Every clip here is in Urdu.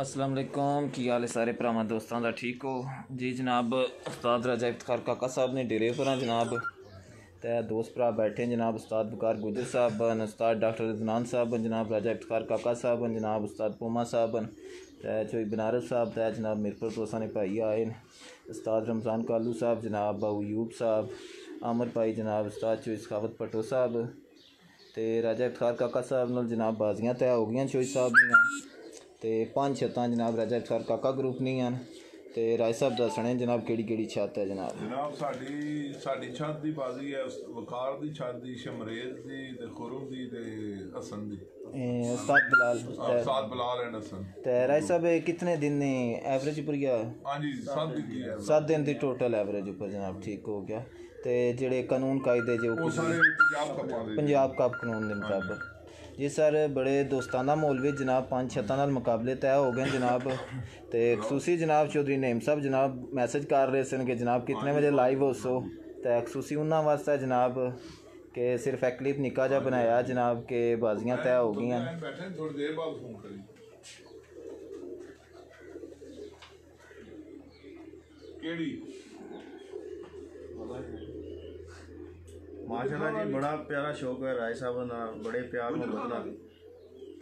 السلام علیکم، کی حال ہے سارے بھراواں دوستان دا؟ ٹھیک ہو؟ جی جناب، استاد راجہ افتخار کاکا صاحب نے ڈیرے پر جناب۔ تے دوست پرا بیٹھے جناب، استاد بکار گجر صاحب استاد ڈاکٹر رضنان صاحب جناب راجہ افتخار کاکا صاحب جناب استاد پوما صاحب تے چوئی بنارس صاحب، تے جناب میرپور پروسا نے بھائی آئے استاد رمضان کالو صاحب، جناب باؤ یوب صاحب، عامر بھائی جناب، استاد چوئی سخاوت پٹو صاحب۔ تے راجہ افتخار کاکا صاحب نال جناب بازیاں طے ہو گئیاں، چوئی صاحب ਤੇ ਪੰਜ ਛੱਤਾਂ ਜਨਾਬ ਰਾਜਾ ਇਫਤਖਾਰ ਕਾਕਾ ਗਰੁੱਪ ਨਹੀਂ ਹਨ ਤੇ ਰਾਏ ਸਾਹਿਬ ਦੱਸਣੇ ਜਨਾਬ ਕਿਹੜੀ ਕਿਹੜੀ ਛੱਤ ਹੈ ਜਨਾਬ? ਜਨਾਬ ਸਾਡੀ ਸਾਡੀ ਛੱਤ ਦੀ ਬਾਜ਼ੀ ਹੈ ਵਕਾਰ ਦੀ ਛੱਤ ਦੀ ਸ਼ਮਰੇਜ਼ ਦੀ ਤੇ ਖੁਰਮ ਦੀ ਤੇ ਹਸਨ ਦੀ। ਇਹ ਉਸਤਾਦ ਬਲਾਲ ਸਾਤ ਬਲਾਲ ਐਂਡ ਹਸਨ। ਤੇ ਰਾਏ ਸਾਹਿਬ ਕਿਤਨੇ ਦਿਨ ਨੇ ਐਵਰੇਜ ਉੱਪਰ ਗਿਆ? ਹਾਂਜੀ ਸਭ ਦੀ ਹੈ 7 ਦਿਨ ਦੀ ਟੋਟਲ ਐਵਰੇਜ ਉੱਪਰ ਜਨਾਬ ਠੀਕ ਹੋ ਗਿਆ। ਤੇ ਜਿਹੜੇ ਕਾਨੂੰਨ ਕਾਇਦੇ ਜੋ ਸਾਰੇ ਪੰਜਾਬ ਕੱਪ ਕਾਨੂੰਨ ਦੇ ਮੁਤਾਬਕ। ਜੀ ਸਰ, ਬੜੇ ਦੋਸਤਾਨਾ ਮਾਹੌਲ ਵਿੱਚ ਜਨਾਬ ਪੰਜ ਛੱਤਾਂ ਨਾਲ ਮੁਕਾਬਲੇ ਤੈਅ ਹੋ ਗਏ ਜਨਾਬ। ਤੇ ਖਸੂਸੀ ਜਨਾਬ ਚੌਧਰੀ ਨੇਮ ਸਾਹਿਬ ਜਨਾਬ ਮੈਸੇਜ ਕਰ ਰਹੇ ਸਨ ਕਿ ਜਨਾਬ ਕਿਤਨੇ ਵਜੇ ਲਾਈਵ ਹੋ ਸੋ। ਤੇ ਖਸੂਸੀ ਉਹਨਾਂ ਵਾਸਤੇ ਜਨਾਬ ਕਿ ਸਿਰਫ ਇੱਕ ਕਲਿੱਪ ਨਿੱਕਾ ਜਿਹਾ ਬਣਾਇਆ ਜਨਾਬ ਕਿ ਬਾਜ਼ੀਆਂ ਤੈਅ ਹੋ ਗਈਆਂ। ਬੈਠੇ ਥੋੜੀ ਦੇਰ ਬਾਅਦ ਫੋਨ ਕਰੀ। ਕਿਹੜੀ? ماشاءاللہ جی بڑا پیارا شوق ہے رائے صاحب نا بڑے پیار محبت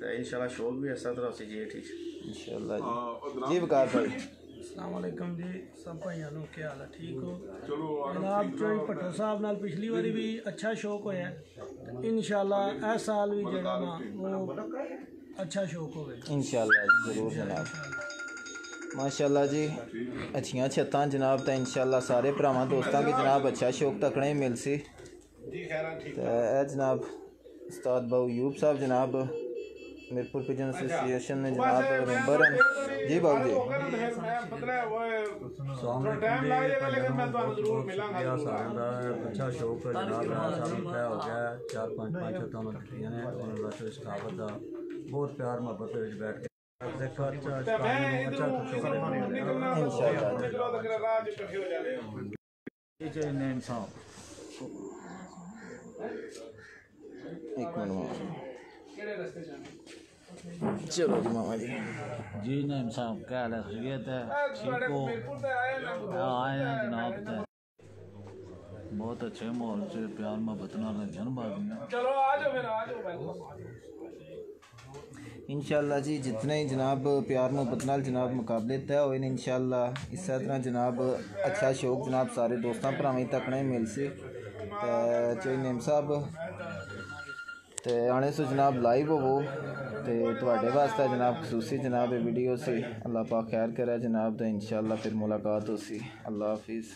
تے انشاءاللہ شوق بھی اسی طرح سی جی ٹھیک۔ انشاءاللہ جی۔ جی وقار بھائی السلام علیکم جی سب بھائیوں کو کیا حال ہے؟ ٹھیک ہو؟ جناب چوئی پٹو صاحب نال پچھلی واری بھی اچھا شوق ہویا ہے۔ انشاءاللہ اے سال بھی جڑا نا وہ اچھا شوق ہوے انشاءاللہ جی ضرور جناب۔ ماشاءاللہ جی اچھیاں چھتاں جناب تا انشاءاللہ سارے بھراواں دوستاں کے جناب اچھا شوق تکنے مل سی۔ اے جناب استاد بہو یوب صاحب جناب میرپور پیجن ایسوسیشن جی جی۔ نے جناب ممبر ہیں۔ جی بہو جی۔ بہت پیار محبت بیٹھ کے ایک منٹ ماما جی۔ چلو جی ماما جی۔ جی نعیم صاحب کیا حال ہے؟ خیریت ہے؟ ٹھیک ہو؟ ہاں، آئے ہیں جناب تے۔ بہت اچھے ماحول سے پیار محبت نہ رکھیں بعد میں چلو آ جاؤ پھر آ جاؤ انشاءاللہ جی جتنے ہی جناب پیار محبت نال جناب مقابلے طے ہوئے ان شاء اللہ اسی طرح جناب اچھا شوق جناب سارے دوستوں پراویں تک نہیں مل سے ਜਿਤਨੇ ਹੀ ਜਨਾਬ ਪਿਆਰ ਮੁਹੱਬਤ ਨਾਲ ਜਨਾਬ ਮੁਕਾਬਲੇ ਤੈਅ ਹੋਏ ਨੇ ਇਨਸ਼ਾਅੱਲਾ ਇਸੇ ਤਰ੍ਹਾਂ ਜਨਾਬ ਅੱਛਾ ਸ਼ੌਕ ਜਨਾਬ ਸਾਰੇ ਦੋਸਤਾਂ ਭਰਾਵਾਂ ਤੱਕ ਨੇ ਮਿਲ ਸੀ ਤੇ ਚੋਈ ਨੇਮ ਸਾਹਿਬ ਤੇ ਆਣੇ ਸੋ ਜਨਾਬ ਲਾਈਵ ਹੋਵੋ ਤੇ ਤੁਹਾਡੇ ਵਾਸਤੇ ਜਨਾਬ ਖਸੂਸੀ ਜਨਾਬ ਇਹ ਵੀਡੀਓ ਸੀ ਅੱਲਾਹ ਪਾਕ ਖੈਰ ਕਰੇ ਜਨਾਬ ਤੇ ਇਨਸ਼ਾਅੱਲਾ ਫਿਰ ਮੁਲਾਕਾਤ ਹੋਸੀ ਅੱਲਾਹ ਹਾਫਿਜ਼